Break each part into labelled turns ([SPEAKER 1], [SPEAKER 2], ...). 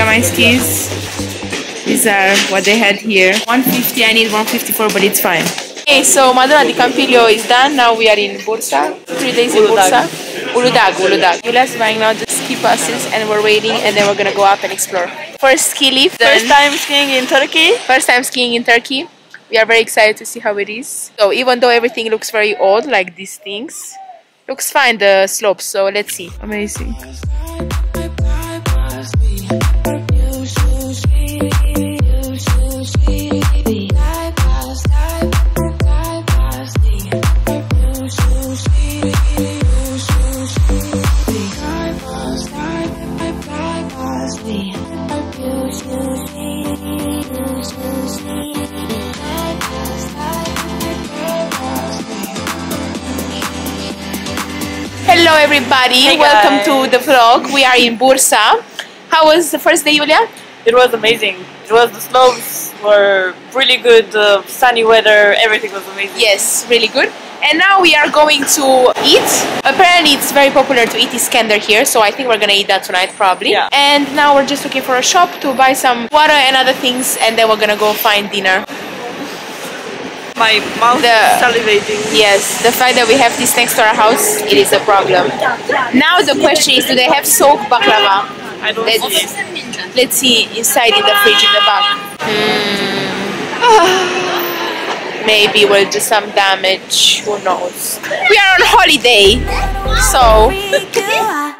[SPEAKER 1] got my skis. These are what they had here. 150, I need 154, but it's fine. Okay, so Madonna di Campiglio is done. Now we are in Bursa. Three days in Bursa. Uludag, Uludag. Yulia's buying now the ski passes and we're waiting and then we're gonna go up and explore. First ski lift.
[SPEAKER 2] First time skiing in Turkey.
[SPEAKER 1] First time skiing in Turkey. We are very excited to see how it is. So even though everything looks very old, like these things, looks fine the slopes. So let's see. Amazing. Hello everybody,
[SPEAKER 2] Hey,
[SPEAKER 1] welcome to the vlog. We are in Bursa. How was the first day, Julia?
[SPEAKER 2] It was amazing. It was the slopes were really good, uh, sunny weather, everything was amazing.
[SPEAKER 1] Yes, really good. And now we are going to eat. Apparently it's very popular to eat Iskender here, so I think we're gonna eat that tonight probably.
[SPEAKER 2] Yeah.
[SPEAKER 1] And now we're just looking for a shop to buy some water and other things and then we're gonna go find dinner.
[SPEAKER 2] My mouth
[SPEAKER 1] The-
[SPEAKER 2] is salivating.
[SPEAKER 1] Yes, the fact that we have this next to our house, it is a problem. Now the question is, do they have soaked baklava?
[SPEAKER 2] I don't
[SPEAKER 1] Let's,
[SPEAKER 2] see.
[SPEAKER 1] let's see inside in the fridge in the back. Hmm. Maybe we'll do some damage. Who knows? We are on holiday, so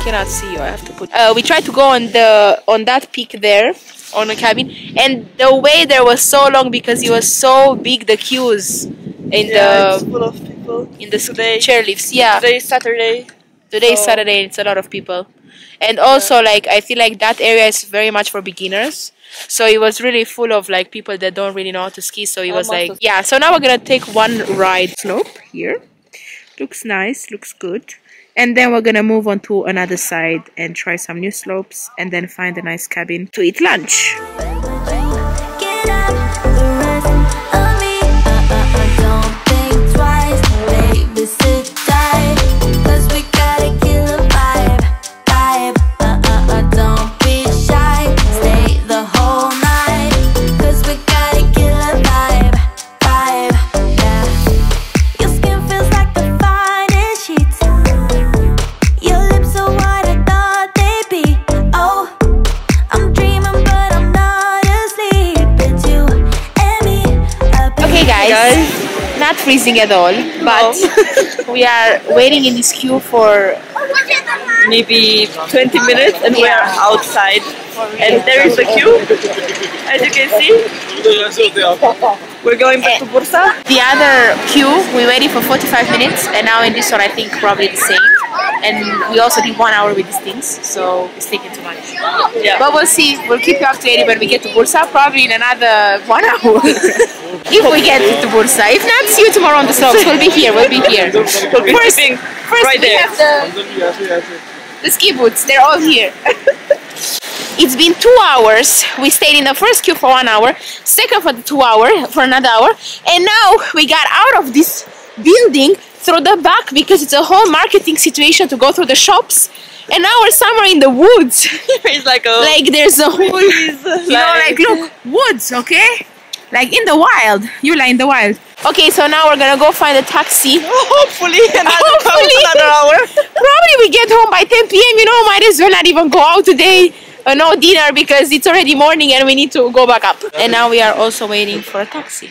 [SPEAKER 1] cannot see you. I have to put. Uh, we tried to go on the on that peak there on the cabin, and the way there was so long because it was so big. The queues in
[SPEAKER 2] Yeah,
[SPEAKER 1] the
[SPEAKER 2] full of people.
[SPEAKER 1] in the
[SPEAKER 2] Today-
[SPEAKER 1] chairlifts. Yeah,
[SPEAKER 2] Today is Saturday.
[SPEAKER 1] Today is
[SPEAKER 2] So-
[SPEAKER 1] Saturday. It's a lot of people, and also like I feel like that area is very much for beginners. So it was really full of like people that don't really know how to ski. So it was like yeah. So now we're gonna take one ride slope here. Looks nice. Looks good. And then we're gonna move on to another side and try some new slopes, and then find a nice cabin to eat lunch. Guys. Not freezing at all, but we are waiting in this queue for
[SPEAKER 2] Maybe 20 minutes and we are outside. And there is the queue. As you can see, we're going back to Bursa.
[SPEAKER 1] The other queue, we waited for 45 minutes, and now in this one, I think probably the same. And we also did one hour with these things, so it's taking too much.
[SPEAKER 2] Yeah.
[SPEAKER 1] But we'll see. We'll keep you updated when we get to Bursa, probably in another one hour. if we get to Bursa. If not, see you tomorrow on the slopes. We'll be here. We'll be here.
[SPEAKER 2] We'll be
[SPEAKER 1] First, first
[SPEAKER 2] right
[SPEAKER 1] we
[SPEAKER 2] there.
[SPEAKER 1] have the, the ski boots. They're all here. It's been two hours. We stayed in the first queue for one hour, second for the two hour, for another hour, and now we got out of this building through the back because it's a whole marketing situation to go through the shops. And now we're somewhere in the woods.
[SPEAKER 2] it's like a
[SPEAKER 1] like there's a whole,
[SPEAKER 2] Please,
[SPEAKER 1] you know, like look, woods, okay? Like in the wild. You like in the wild. Okay, so now we're gonna go find a taxi.
[SPEAKER 2] hopefully another,
[SPEAKER 1] Hopefully.
[SPEAKER 2] another hour.
[SPEAKER 1] Probably we get home by 10 p.m. You know, might as well not even go out today. Uh, no dinner because it's already morning and we need to go back up. And now we are also waiting for a taxi.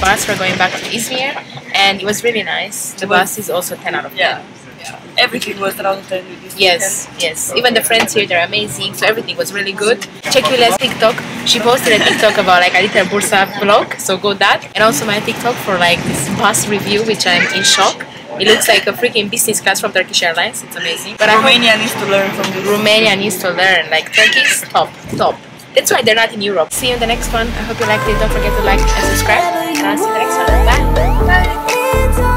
[SPEAKER 1] Going back to Izmir, and it was really nice. The bus is also 10 out of 10.
[SPEAKER 2] Yeah. yeah. Everything was around 10 with this
[SPEAKER 1] Yes, yes. Even the friends here, they're amazing. So everything was really good. Check Yulia's TikTok. She posted a TikTok about like a little Bursa vlog. So go that. And also my TikTok for like this bus review, which I'm in shock. It looks like a freaking business class from Turkish Airlines. It's amazing. But I
[SPEAKER 2] Romania needs to learn from this.
[SPEAKER 1] Romania needs to learn. Like Turkey's top, top. That's why they're not in Europe. See you in the next one. I hope you liked it. Don't forget to like and subscribe. And I'll see you in the next one. Bye. Bye.